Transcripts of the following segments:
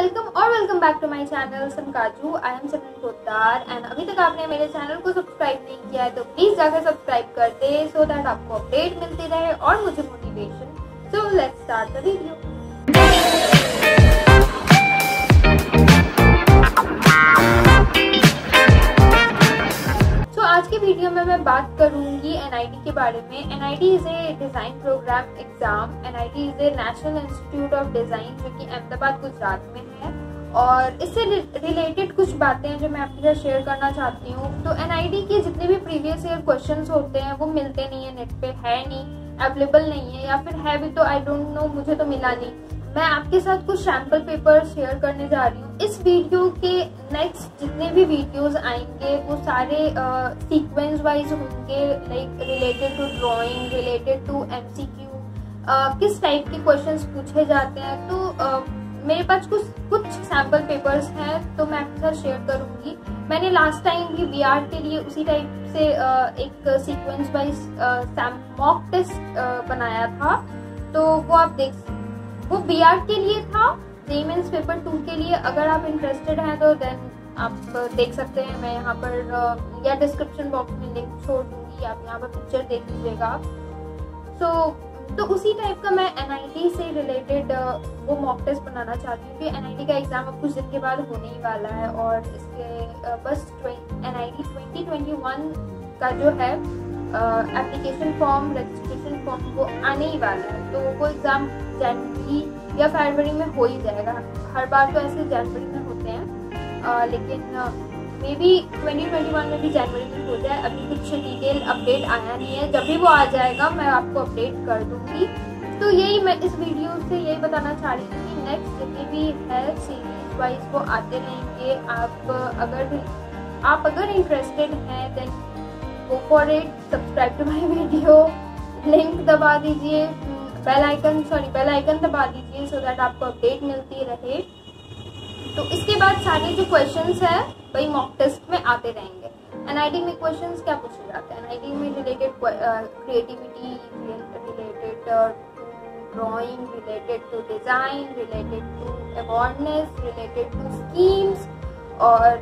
Welcome और welcome back to my channel सनकाजू I am Sanan Podar and अभी तक आपने मेरे चैनल को सब्सक्राइब नहीं किया है तो प्लीज़ जाकर सब्सक्राइब कर दे सो दैट आपको अपडेट मिलती रहे और मुझे motivation so let's start the video में बात करूँगी एनआईटी के बारे में। NID is a design program exam NID is a national institute of design जो कि अहमदाबाद, गुजरात में है। और इससे रिलेटेड कुछ बातें हैं जो मैं आपके साथ शेयर करना चाहती हूँ। तो एनआईटी के जितने भी प्रीवियस ईयर क्वेश्चंस होते हैं, वो मिलते नहीं है नेट पे है नहीं अवेलेबल नहीं है, या फिर है भी तो आई डोंट नो मुझे तो मिला नहीं। मैं आपके साथ कुछ सैंपल पेपर शेयर करने जा रही हूँ। इस वीडियो के नेक्स्ट जितने भी वीडियोस आएँगे वो सारे सीक्वेंस वाइज होंगे like related to drawing related to MCQ किस टाइप के क्वेश्चंस पूछे जाते हैं तो uh, मेरे पास कुछ कुछ सैंपल पेपर्स हैं तो मैं आपके साथ शेयर करूँगी। मैंने लास्ट टाइम भी बी के लिए उसी टाइप से एक सीक्वेंस वाइज मॉक टेस्ट बनाया था। तो वो आप देख वो बीआर के लिए था मीन्स पेपर टू के लिए। अगर आप इंटरेस्टेड हैं तो देन आप देख सकते हैं मैं यहाँ पर या डिस्क्रिप्शन बॉक्स में लिंक छोड़ दूँगी आप यहाँ पर पिक्चर देख लीजिएगा। सो so, तो उसी टाइप का मैं एन से रिलेटेड वो मॉक टेस्ट बनाना चाहती हूँ कि एन का एग्ज़ाम अब कुछ दिन के बाद होने ही वाला है और इसके बस N I D twenty twenty one का जो है एप्लीकेशन फॉर्म रजिस्ट्रेशन फॉर्म वो आने ही वाला है। तो वो एग्ज़ाम जनवरी या फरवरी में हो ही जाएगा। हर बार तो ऐसे जनवरी में होते हैं। आ, लेकिन may be twenty twenty one में भी जनवरी में हो जाए। अभी कुछ डिटेल अपडेट आया नहीं है। जब भी वो आ जाएगा मैं आपको अपडेट कर दूँगी। तो यही मैं इस वीडियो से यही बताना चाह रही हूँ कि नेक्स्ट जितने भी है सीरीज़ वाइज वो आते रहेंगे। आप अगर आप अगर इंटरेस्टेड हैं then go for it subscribe to my video link दबा दीजिए. Bell icon sorry bell icon दबा दीजिए सो दैट आपको अपडेट मिलती रहे. तो इसके बाद सारे जो क्वेश्चंस है, वही मॉक टेस्ट में आते रहेंगे. एनआईटी में क्वेश्चंस क्या पूछे जाते हैं? एनआईटी में related creativity related drawing related to design related to awareness related to schemes और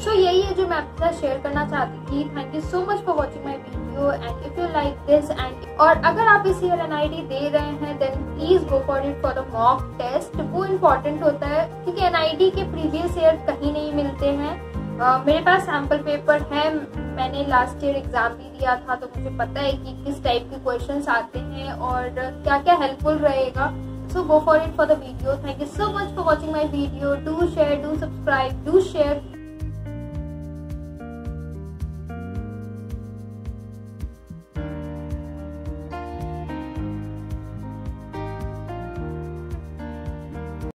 सो so, यही है जो मैं आपके साथ शेयर करना चाहती थी. Thank you so much for watching my video and if you like this and और अगर आप इस एन दे रहे हैं then please go for it for the mock test वो इम्पोर्टेंट होता है क्योंकि एन के प्रीवियस ईयर कहीं नहीं मिलते हैं. uh, मेरे पास सैंपल पेपर है. मैंने लास्ट ईयर एग्ज़ाम भी दिया था तो मुझे पता है कि किस टाइप के क्वेश्चंस आते हैं और क्या क्या हेल्पफुल रहेगा. So go for it for the video thank you so much for watching my video do share do subscribe do share.